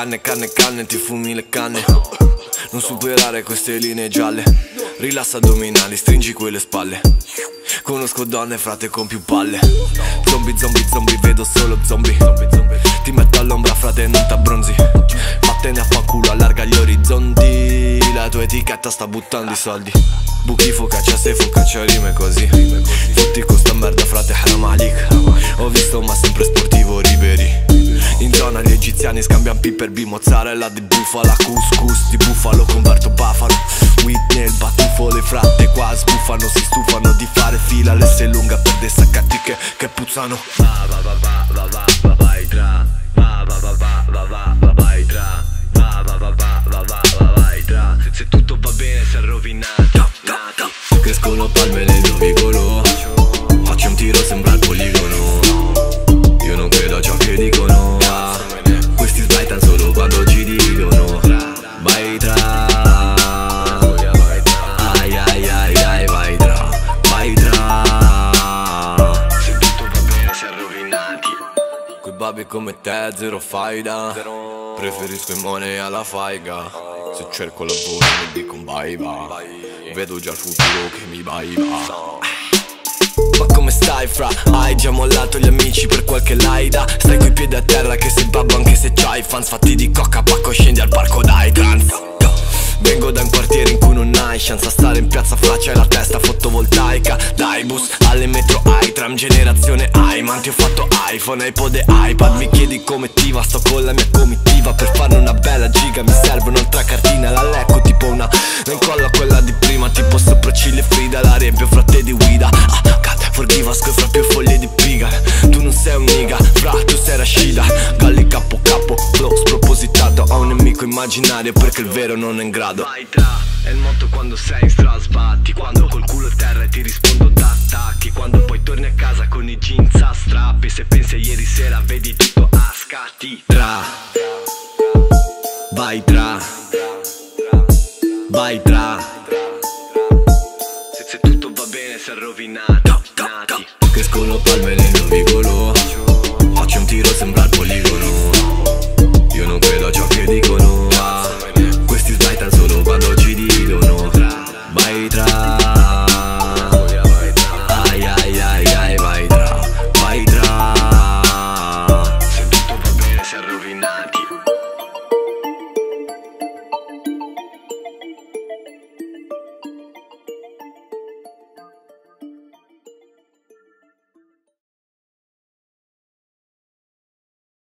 Canne, canne, canne, ti fumi le canne. Non superare queste linee gialle. Rilassa addominali, stringi quelle spalle. Conosco donne frate con più palle. Zombie, zombie, zombie, vedo solo zombie. Ti metto all'ombra frate non t'abbronzi. Vattene a fanculo, allarga gli orizzonti. La tua etichetta sta buttando i soldi. Buchi focaccia se focaccia rime così. Tutti con sta merda frate haram alik Ho visto ma sempre sportivo in zona gli egiziani scambiano piperbi mozzarella di bufala Couscous di bufalo converto bafalo. Whitney il batuffo le fratte qua sbuffano Si stufano di fare fila l'S lunga per dei saccati che, che puzzano. Va va va va va va babi come te zero faida. Preferisco i money alla faiga. Se cerco lavoro mi dico un bye bye. Vedo già il futuro che mi baiva ma come stai fra? Hai già mollato gli amici per qualche laida? Stai coi piedi a terra che sei babbo anche se c'hai fans Fatti di coca, pacco scendi al parco dai trans. Vengo da un quartiere in cui non hai chance a stare in piazza faccia e la testa fotovoltaica. Dai bus alle metro tram generazione Iman Ti ho fatto iPhone, iPod e iPad. Mi chiedi come ti va, sto con la mia comitiva. Per farne una bella giga mi serve un'altra cartina. La lecco tipo una, la incollo a quella di prima. Tipo sopracciglia e Frida, la riempio fratte di guida. Ah, God, forgive us fra più foglie di piga. Tu non sei un niga, fra tu sei Rashida. Galli capo capo, flow spropositato Ho un nemico immaginario perché il vero non è in grado. Vai tra, è il motto quando sei in strada sbatti. Quando col culo terra e ti rispondo da attacchi vai tra, vai tra. Se, se tutto va bene si è rovinato, Crescono palme nel vicolo